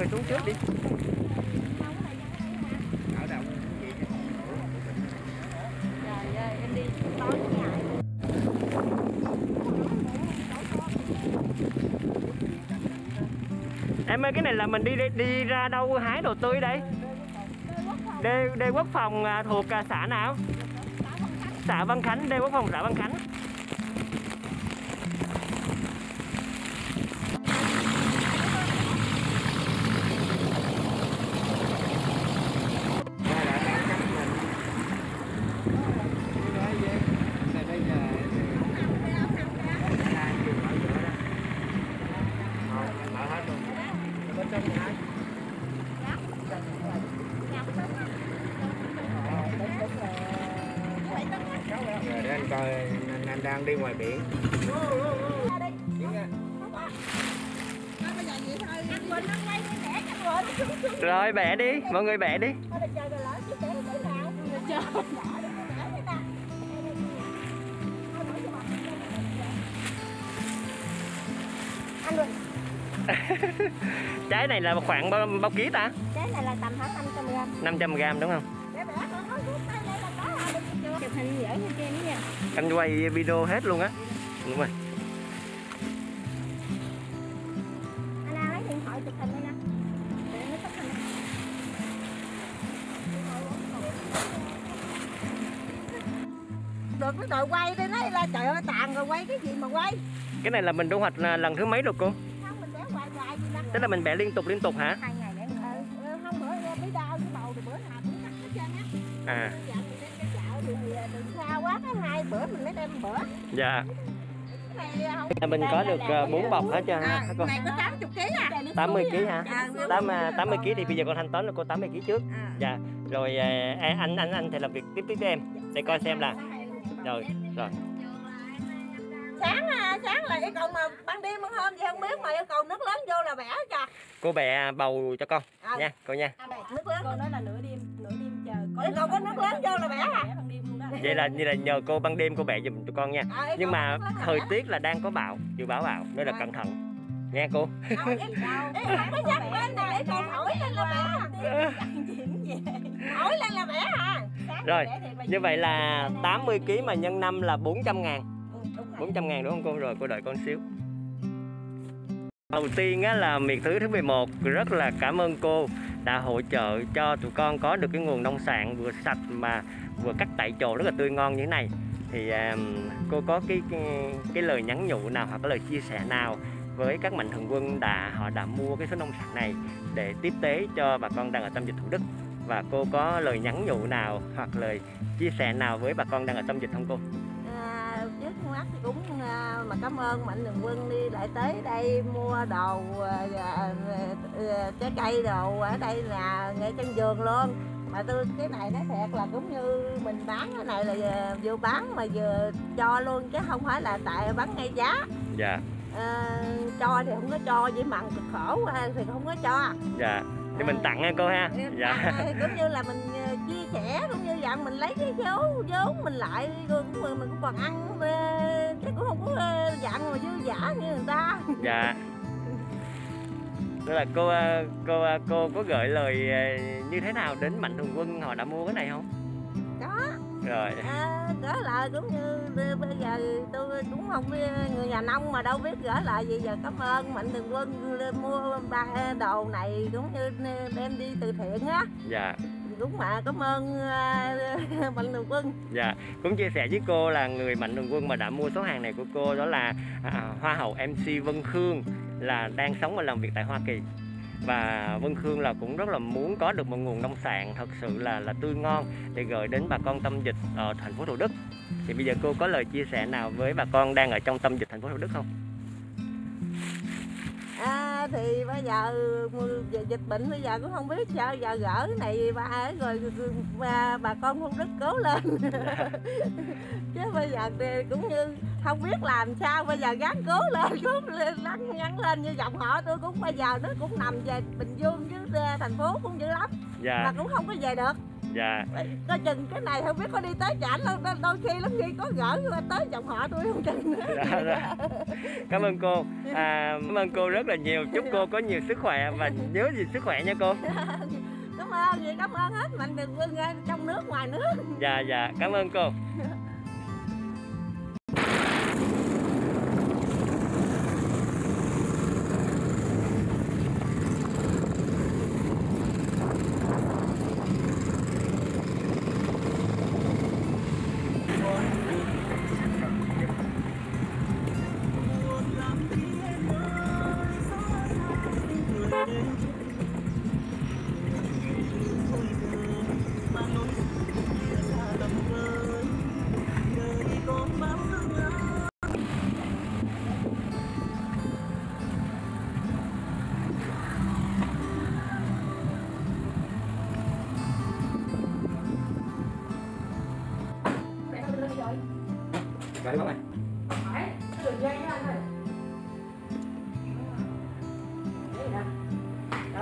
người xuống trước đi. Em đi em ơi, cái này là mình đi đi ra đâu hái đồ tươi đây? Đê đê quốc phòng à, thuộc à, xã nào? Xã Văn Khánh, đê quốc phòng, xã Văn Khánh. Biển rồi bẻ đi mọi người bẻ đi trái này là khoảng bao, bao ký ta cái này là tầm khoảng 500 gram. 500 gram đúng không? Chụp hình gửi cho em nha. Anh quay video hết luôn á. Đúng rồi. Được cái đội quay đi nói là trời ơi tàn rồi quay cái gì mà quay? Cái này là mình thu hoạch là lần thứ mấy rồi cô? Không mình để hoài hoài gì đó tức là mình bẻ liên tục liên tục hả? Hai ngày để ừ, ừ, không bữa bí đau cái bầu thì bữa nào cũng cắt hết trơn á. À mình mới đem bữa. Dạ. Cái này không Nhà mình có được à, bốn bọc hết chưa ha à, hả cô. này có 80 kg à? 80 kg hả? À, tám à, 80 kg thì bây giờ con thanh toán là cô 80 kg trước. À. dạ. Rồi à, anh anh anh thì làm việc tiếp tiếp với em. Để coi xem là rồi rồi. Sáng à, sáng là yêu cầu mà ban đêm ban hôm gì không biết mà yêu cầu nước lớn vô là bẻ cho. Cô bẻ bầu cho con à, nha cô nha. Nước lớn. Cô nói là nửa đêm nửa đêm chờ có yêu cầu có nước lớn vô là bẻ à vậy là như là nhờ cô ban đêm cô bẻ giùm cho con nha À, nhưng mà thời tiết là đang có bão dự báo bão nên là À. cẩn thận nha cô Đâu, em- em không có dắt bên này yêu cầu thổi lên là bẻ thổi lên là bẻ à rồi như vậy là 80 kg mà nhân 5 là 400 ngàn Ừ, đúng rồi. 400 ngàn đúng không cô rồi cô đợi con xíu đầu tiên á, là miệt thứ thứ 11 rất là cảm ơn cô đã hỗ trợ cho tụi con có được cái nguồn nông sản vừa sạch mà vừa cắt tại chỗ rất là tươi ngon như thế này thì um, cô có cái, cái cái lời nhắn nhủ nào hoặc cái lời chia sẻ nào với các mạnh thường quân đã họ đã mua cái số nông sản này để tiếp tế cho bà con đang ở tâm dịch Thủ Đức và cô có lời nhắn nhủ nào hoặc lời chia sẻ nào với bà con đang ở tâm dịch không cô? À, trước mắt thì cũng mà cảm ơn mạnh thường quân đi lại tới đây mua đồ à, à, à, trái cây đồ ở đây là ngay trên vườn luôn mà tôi cái này nói thiệt là cũng như mình bán cái này là vừa bán mà vừa cho luôn chứ không phải là tại bán ngay giá Dạ, à, cho thì không có cho vậy mặn cực khổ thì không có cho dạ. Thì mình tặng nha cô ha. Dạ. tặng cũng như là mình chia sẻ cũng như dạng mình lấy cái vốn vốn mình lại cũng mình cũng còn ăn chứ cũng không có ờ, dạng mà dư giả như người ta. Dạ. Tức là cô ờ, cô ờ, cô có gửi lời như thế nào đến mạnh thường quân họ đã mua cái này không? Đó rồi. À, gửi lại cũng như bây giờ tôi cũng không biết người nhà nông mà đâu biết gửi lại gì. Giờ cảm ơn mạnh thường quân mua ba đồ này cũng như đem đi từ thiện á. Dạ cũng mà cảm ơn uh, mạnh thường quân dạ cũng chia sẻ với cô là người mạnh thường quân mà đã mua số hàng này của cô đó là à, hoa hậu mc vân khương là đang sống và làm việc tại hoa kỳ và Vân Khương là cũng rất là muốn có được một nguồn nông sản thật sự là là tươi ngon để gửi đến bà con tâm dịch ở thành phố Thủ Đức. Thì bây giờ cô có lời chia sẻ nào với bà con đang ở trong tâm dịch thành phố Thủ Đức không? Thì bây giờ dịch bệnh bây giờ cũng không biết sao giờ gỡ này ba ấy rồi bà, bà con không đức cố lên. Chứ bây giờ thì cũng như không biết làm sao bây giờ gắng cố lên cố lên lăn ngắn lên như dòng họ tôi cũng bây giờ nó cũng nằm về bình dương chứ thành phố cũng dữ lắm. Dạ. mà cũng không có về được dạ. Có chừng cái này không biết có đi tới chảnh không đôi, đôi khi lắm khi có gỡ tới dòng họ tôi không chừng nữa. Dạ, dạ. cảm ơn cô. À, cảm ơn cô rất là nhiều. Chúc cô có nhiều sức khỏe và nhớ gì sức khỏe nha cô. Cảm ơn gì cảm ơn hết. Mạnh thường quân trong nước ngoài nước. Dạ dạ. Cảm ơn cô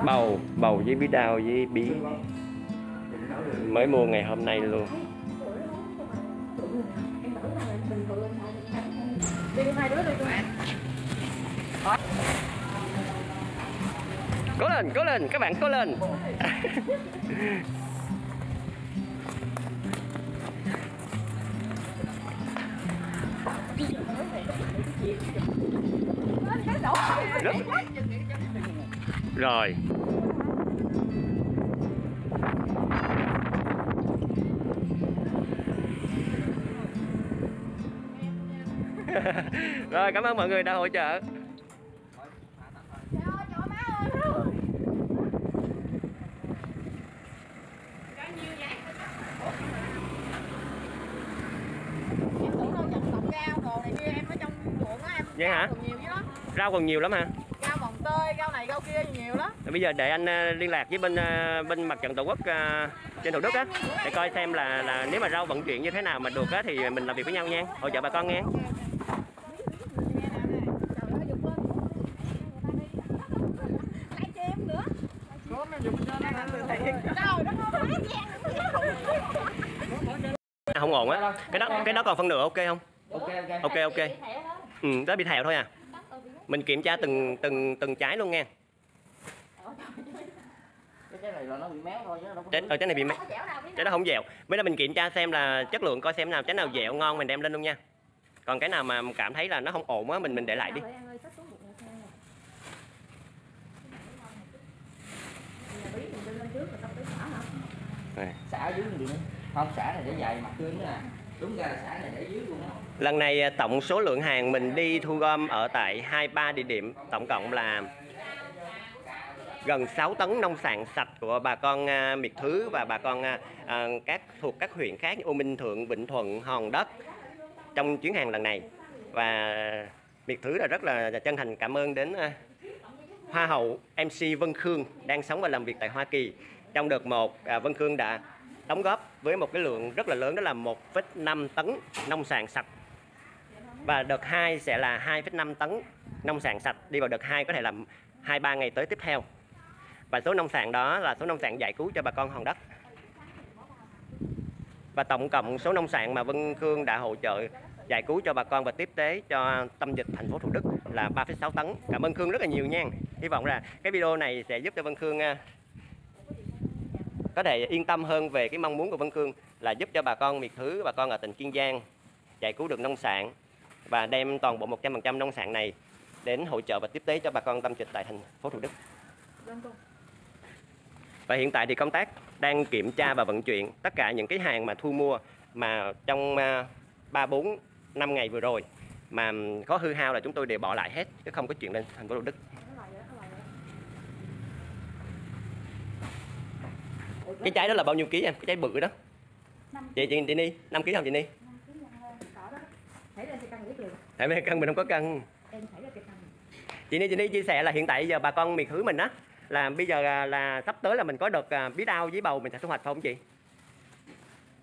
bầu bầu với bí đao với bí mới mua ngày hôm nay luôn. Cố lên cố lên, các bạn cố lên. Rất rồi. Rồi, cảm ơn mọi người đã hỗ trợ. Vậy hả rau còn nhiều lắm hả rau mồng tơi rau này rau kia nhiều lắm. Bây giờ để anh ờ, liên lạc với bên ờ, bên mặt trận tổ quốc ờ, trên thủ đức á để coi xem là là nếu mà rau vận chuyển như thế nào mà được á thì mình làm việc với nhau nha. Hỗ trợ bà con nha. À, không ổn á. Cái đó cái đó còn phân nửa ok không? Ok ok. ok ok. Ừ đó bị thèo thôi à. Mình kiểm tra từng từng từng trái luôn nha Cái cái này là nó bị méo thôi chứ nó đâu có. trái ở trái này bị mé trái đó không dẻo bây giờ mình kiểm tra xem là chất lượng coi xem nào trái nào dẻo ngon mình đem lên luôn nha còn cái nào mà cảm thấy là nó không ổn á mình mình để lại đi. Xả dưới nữa. Không xả này để dày mặt tươi nữa nè. Đúng ra là xả này để dưới luôn. Lần này à, tổng số lượng hàng mình đi thu gom ở tại 23 địa điểm, tổng cộng là gần 6 tấn nông sản sạch của bà con à, Miệt Thứ và bà con à, à, các thuộc các huyện khác như U Minh Thượng, Vĩnh Thuận, Hòn Đất trong chuyến hàng lần này. Và Miệt Thứ là rất là chân thành cảm ơn đến à, Hoa hậu MC Vân Khương đang sống và làm việc tại Hoa Kỳ. Trong đợt 1, à, Vân Khương đã đóng góp với một cái lượng rất là lớn đó là 1,5 tấn nông sản sạch và đợt 2 sẽ là 2,5 tấn nông sản sạch đi vào đợt 2 có thể là 2 3 ngày tới tiếp theo. Và số nông sản đó là số nông sản giải cứu cho bà con hòn đất. Và tổng cộng số nông sản mà Vân Khương đã hỗ trợ giải cứu cho bà con và tiếp tế cho tâm dịch thành phố Thủ Đức là 3,6 tấn. Cảm ơn Khương rất là nhiều nha. Hy vọng là cái video này sẽ giúp cho Vân Khương à, có thể yên tâm hơn về cái mong muốn của Vân Khương là giúp cho bà con miệt thứ, bà con ở tỉnh Kiên Giang giải cứu được nông sản và đem toàn bộ 100% nông sản này đến hỗ trợ và tiếp tế cho bà con tâm dịch tại thành phố Thủ Đức. Vâng và hiện tại thì công tác đang kiểm tra và vận chuyển tất cả những cái hàng mà thu mua mà trong 3 4 5 ngày vừa rồi mà có hư hao là chúng tôi đều bỏ lại hết chứ không có chuyện lên thành phố Thủ Đức. Cái trái đó là bao nhiêu ký em? Cái trái bự đó. Chị chị chị đi, 5 ký không chị đi? Tại mấy cân mình không có cân. Chị Ni chị Ni chia sẻ là hiện tại giờ bà con miệt hứa mình á là bây giờ là, là sắp tới là mình có được à, bí đao với bầu mình sẽ thu hoạch không chị?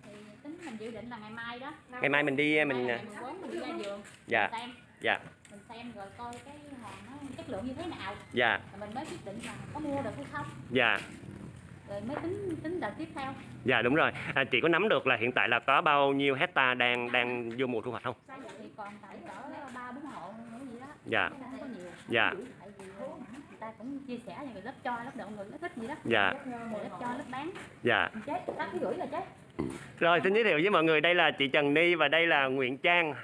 thì tính mình dự định là ngày mai đó Ngày mai mình đi mình ngày 14 mình đi ra vườn Dạ. mình xem dạ mình xem rồi coi cái hàng nó chất lượng như thế nào dạ rồi mình mới quyết định là có mua được hay không dạ rồi mới tính tính đợt tiếp theo Dạ đúng rồi. À, chị có nắm được là hiện tại là có bao nhiêu hecta đang đang vô mùa thu hoạch không? thì còn tại cỡ ba bốn hộ nữa gì đó Dạ. Chứ không có nhiều Dạ. Người ta cũng chia sẻ như lớp cho lớp đậu người nó thích gì đó Dạ. rồi lớp cho lớp bán Dạ. chết tắt cái gửi là chết Rồi xin giới thiệu với mọi người đây là chị Trần Ni và đây là Nguyễn Trang.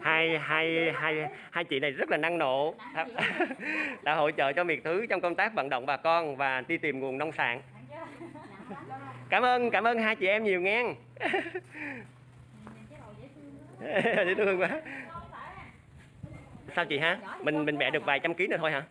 Hai hai hai hai chị này rất là năng nổ đã hỗ trợ cho Miệt Thứ trong công tác vận động bà con và đi tìm nguồn nông sản. Cảm ơn cảm ơn hai chị em nhiều nghe. dễ thương quá. Sao chị hả? Mình mình bẻ được vài trăm ký nữa thôi hả?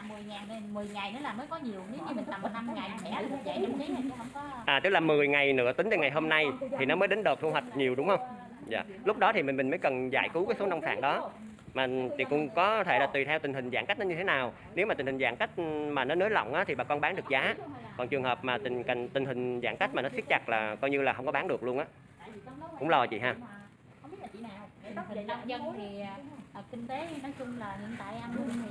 Là tầm 10 ngàn nên 10 ngày nữa là mới có nhiều nếu như mình tầm 5 ngày bẻ được một trăm ký này chứ không có À tức là 10 ngày nữa tính từ ngày hôm nay thì nó mới đến đợt thu hoạch nhiều đúng không? Dạ. Lúc đó thì mình mình mới cần giải cứu cái số nông sản đó. Mà thì cũng có thể là tùy theo tình hình giãn cách nó như thế nào. Nếu mà tình hình giãn cách mà nó nới lỏng á, thì bà con bán được giá. Còn trường hợp mà tình tình, tình hình giãn cách mà nó siết chặt là coi như là không có bán được luôn á. Cũng lo chị ha. không biết là chị nào hình nông dân thì à, kinh tế nói chung là hiện tại ăn thì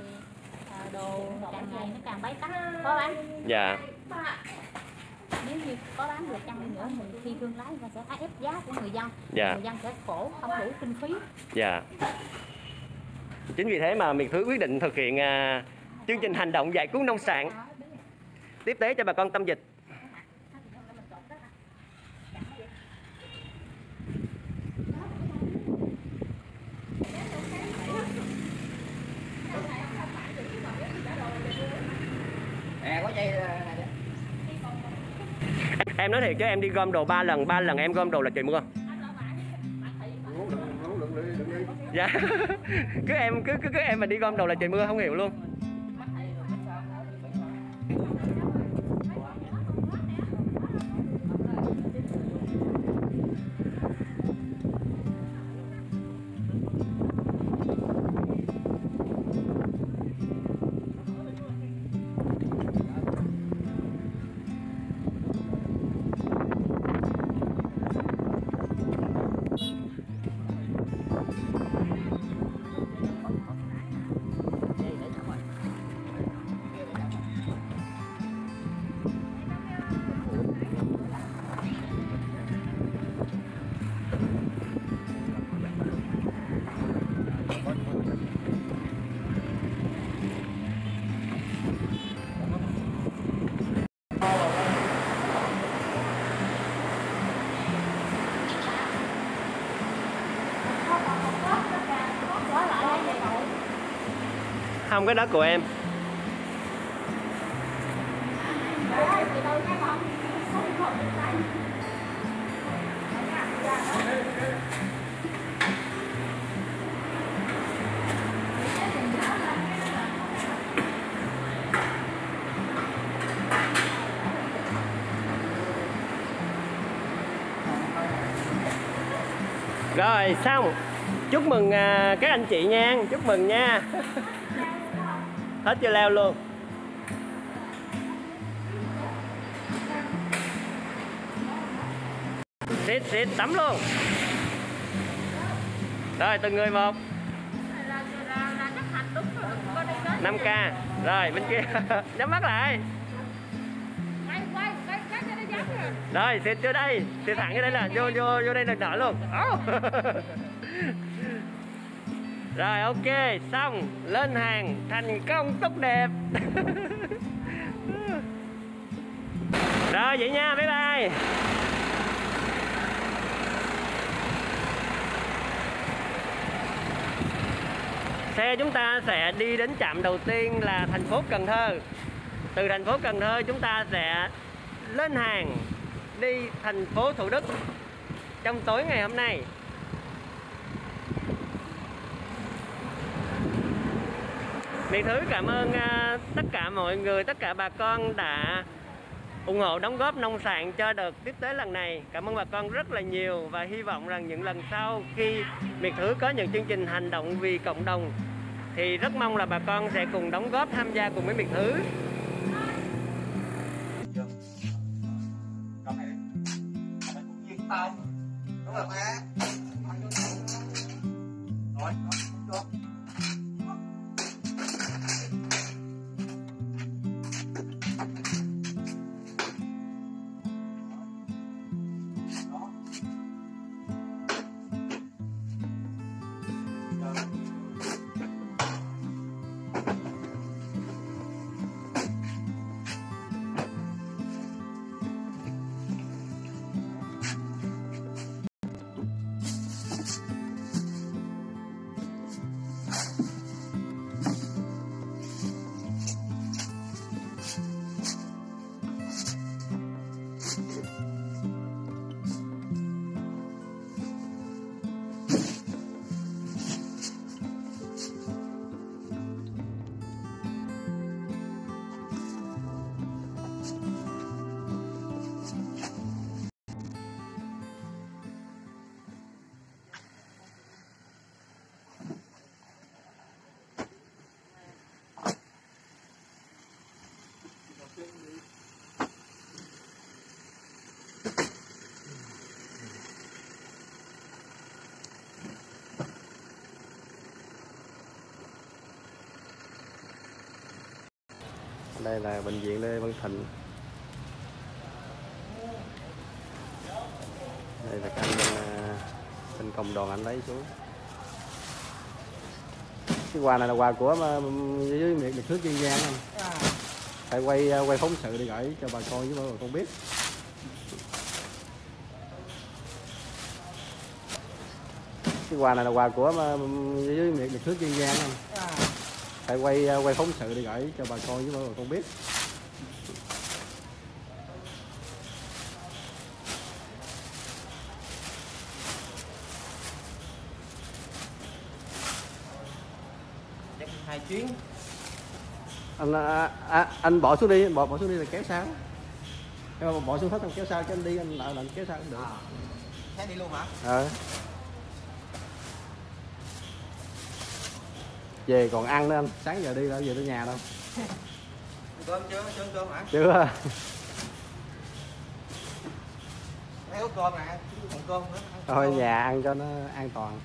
đồ càng ngày nó càng bấy tắc có bán Dạ. nếu như có bán được chăng đi nữa thì khi thương lái người sẽ ép giá của người dân Dạ. người dân sẽ khổ không đủ kinh phí Dạ. Chính vì thế mà Miệt Thứ quyết định thực hiện à, chương trình hành động giải cứu nông sản tiếp tế cho bà con tâm dịch. à có dây này đó. Em nói thiệt chứ em đi gom đồ ba lần, ba lần em gom đồ là trời mưa. Dạ. cứ em cứ cứ cứ em mà đi gom đồ là trời mưa không hiểu luôn. Không? Cái đó của em. Rồi, xong. Chúc mừng à, các anh chị nha. Chúc mừng nha. Hết chưa leo luôn. Xịt xịt tắm luôn. Rồi, từng người một. 5k Rồi, bên kia. Nhắm mắt lại. Rồi, xịt vô đây. Xịt thẳng vô đây là Vô vô vô đây là nở luôn. Oh. Rồi, ok, Xong. Lên hàng, Thành công tốt đẹp. Rồi, vậy nha, Bye bye. Xe chúng ta sẽ đi đến trạm đầu tiên là thành phố Cần Thơ. Từ thành phố Cần Thơ chúng ta sẽ lên hàng, đi thành phố Thủ Đức trong tối ngày hôm nay. Miền Thứ cảm ơn à, tất cả mọi người, tất cả bà con đã ủng hộ đóng góp nông sản cho đợt tiếp tế lần này. Cảm ơn bà con rất là nhiều và hy vọng rằng những lần sau khi Miệt Thứ có những chương trình hành động vì cộng đồng thì rất mong là bà con sẽ cùng đóng góp tham gia cùng với Miệt Thứ. Đây là bệnh viện Lê Văn Thịnh. Đây là bên, à, bên công đoàn anh lấy xuống. Cái quà này là quà của mà, dưới miệt miệt thước kiên giang anh phải quay à, quay phóng sự để gửi cho bà con với bà con biết. Cái quà này là quà của dưới miệt miệt thước kiên giang anh phải quay à, quay phóng sự để gửi cho bà con với bà con biết. Hai chuyến. Anh à, à, anh bỏ xuống đi bỏ bỏ xuống đi là kéo sao em bỏ xuống hết xong kéo sao cho anh đi anh lại là anh kéo sao cũng được. Thế đi luôn hả? Ờ về còn ăn nữa anh. Sáng giờ đi đâu về tới nhà đâu. Cơm chưa? Chưa cơm hả? Chưa. Có cơm nè còn cơm nữa. Thôi nhà ăn cho nó an toàn